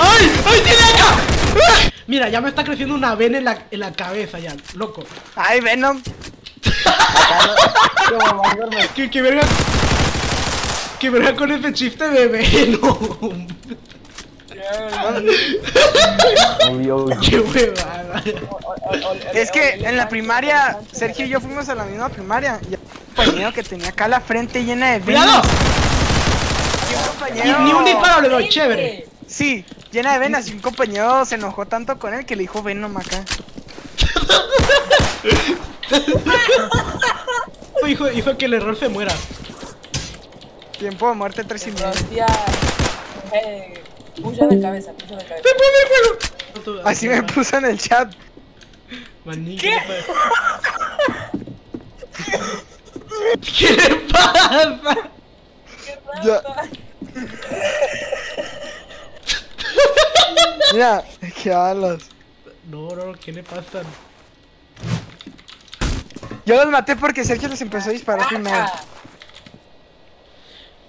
¡Ay! ¡Ay, tiene acá! Mira, ya me está creciendo una vena en la, en la cabeza ya, loco. Ay, Venom. Que, que verga. Que verga con ese chiste de Venom. Qué huevada. Es que en la primaria, Sergio y yo fuimos a la misma primaria. Y compañero que tenía acá la frente llena de venas. ¡Cuidado! Y un Ni, compañero. ni un disparo le doy, chévere. Sí, llena de venas. Y un compañero se enojó tanto con él que le dijo Venom acá. Hijo, hizo que el error se muera. Tiempo de muerte tres y medio. Hostia. Eh, puya de cabeza, puya de cabeza. ¡Se pone el! Así me puso en el chat. Maní, ¿qué? pasa? ¿Qué le pasa? Qué Ya. Mira, qué alas. No, no, ¿qué le pasa? Yo los maté porque Sergio les empezó a disparar primero.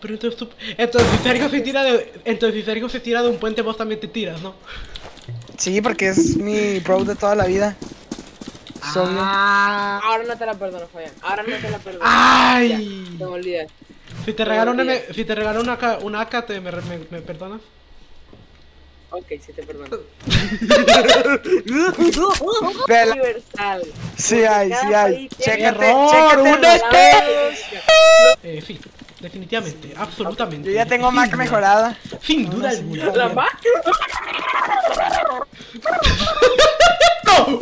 Pero entonces tú... Entonces si Sergio se tira de... Entonces si Sergio se tira de un puente vos también te tiras, ¿no? Sí, porque es mi bro de toda la vida. Ah, Ahora no te la perdono, Fabián. Ahora no te la perdono. ¡Ay! Ya, no me olvides. Si te regalo una, si te regalo una, AK, una AK, ¿te, me, me, me perdonas? Ok, sí te perdono. Universal. Sí hay, sí hay. Chécate, Error, chécate. un el- espe- Eh, sí, definitivamente, absolutamente. Yo ya tengo Mac mejorada. Sin duda alguna. La más. ¡No! ¡Un.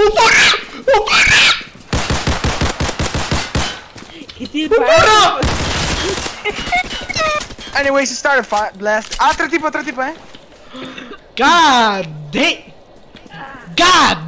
Anyways, start a fire blast. Ah, otro tipo, otro tipo, eh. God damn! God